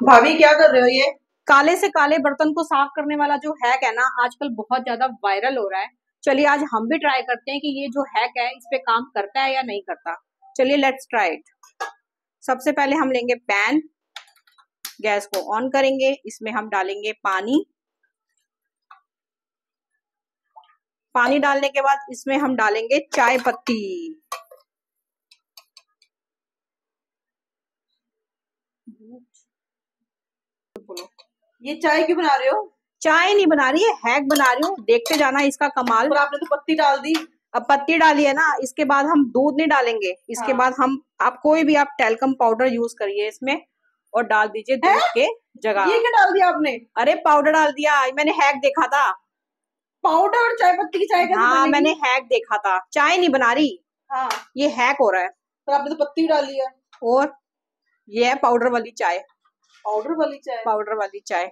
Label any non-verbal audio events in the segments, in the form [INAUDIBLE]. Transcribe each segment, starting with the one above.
भाभी, क्या कर रहे हो ये? काले से काले बर्तन को साफ़ करने वाला जो हैक है ना, आजकल बहुत ज़्यादा वायरल हो रहा है। चलिए, आज हम भी ट्राई करते हैं कि ये जो हैक है, इस पे काम करता है या नहीं करता। चलिए लेट्स ट्राई इट सबसे पहले हम लेंगे पैन गैस को ऑन करेंगे, इसमें हम डालेंगे पानी। पानी डालने के बाद इसमें हम डालेंगे चाय पत्ती। ये चाय क्यों बना रहे हो? चाय नहीं बना रही है हैक बना रही हूँ। देखते जाना इसका कमाल। और आपने तो पत्ती डाल दी। अब पत्ती डाली है ना इसके बाद हम दूध नहीं डालेंगे। इसके हाँ। बाद हम आप कोई भी आप टेलकम पाउडर यूज़ करिए इसमें और डाल दीजिए दूध के जगह। ये क्या डाल दिया आपने? अरे पाउडर डाल दिया। मैंने हैक देखा था। पाउडर और चाय पत्ती की चाय हाँ मैंने हैक देखा था। चाय नहीं बना रही। हाँ। ये हैक हो रहा है। तो आपने तो पत्ती डाली है। और ये है पाउडर वाली चाय। पाउडर वाली चाय? पाउडर वाली चाय।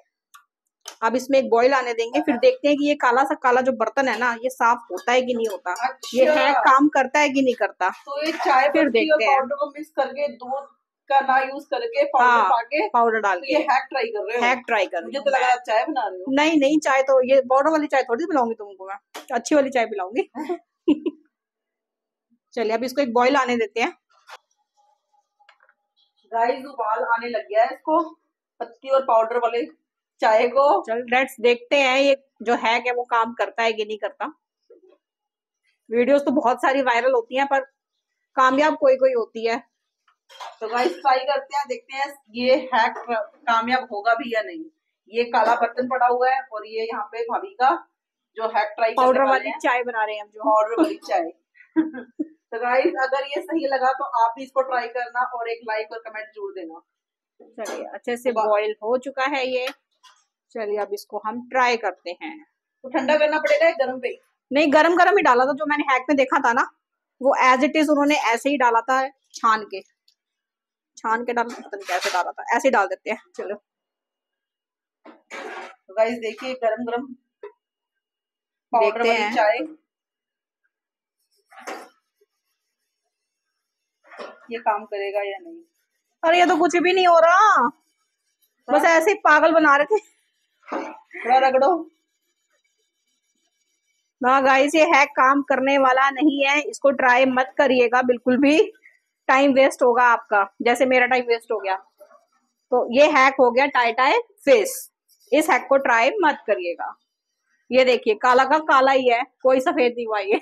अब इसमें एक बॉईल आने देंगे फिर देखते हैं कि ये काला सा काला जो बर्तन है ना ये साफ़ होता है कि नहीं होता? ये अच्छा। है काम करता है कि नहीं करता? तो ये चाय फिर देखते हैं। पाउडर को मिक्स करके दूध का ना यूज़ करके पाउडर हाँ पाउडर डाल तो के। हैक ट्राई कर रहे हो? हैक ट्राई कर मुझे तो लगा चाय बना रहे हो। नहीं नहीं चाय तो ये पाउडर वाली चाय थोड़ी पिलाऊँगी तुमको मैं। अच्छी वाली चाय पिलाऊँगी। [LAUGHS] चलिए अब इसको एक बॉईल आने देते हैं। गाइस उबाल आने लग गया है इसको। पत्ती और पाउडर वाले चाय को। चल लेट्स देखते हैं ये जो है वो काम करता है कि नहीं करता। वीडियोस तो बहुत सारी वायरल होती हैं पर कामयाब कोई कोई होती है। तो गाइस ट्राई करते हैं देखते हैं ये हैक कामयाब होगा भी या नहीं। ये काला बर्तन पड़ा हुआ है और ये यहाँ पे भाभी का जो हैक ट्राई पाउडर वाली चाय बना रहे हैं हम जो। पाउडर वाली चाय। [LAUGHS] तो गाइस अगर ये सही लगा तो आप भी इसको ट्राई करना और एक लाइक और कमेंट ज़रूर देना। चलिए अच्छे से बॉईल हो चुका है ये। चलिए अब इसको हम ट्राई करते हैं। तो ठंडा करना पड़ेगा गर्म पे? नहीं गरम गरम ही डाला था जो मैंने हैक में देखा था ना वो एज इट इज़ उन्होंने ऐसे ही डाला था छान के। छान के डाला पता नहीं कैसे डाला था ऐसे ही डाल देते हैं चलो। तो गाइस देखिए गरम गरम पाउडर देखते वाली हैं। चाय। ये काम करेगा या नहीं। अरे ये तो कुछ भी नहीं हो रहा। बस ऐसे ही पागल बना रहे थे थोड़ा रगड़ो। ना गाइस ये हैक काम करने वाला नहीं है। इसको ट्राई मत करिएगा बिल्कुल भी। टाइम वेस्ट होगा आपका। जैसे मेरा टाइम वेस्ट हो गया। तो ये हैक हो गया टाई टाई फेस इस हैक को ट्राई मत करिएगा। ये देखिए काला का काला ही है। कोई सफ़ेद नहीं हुआ ये।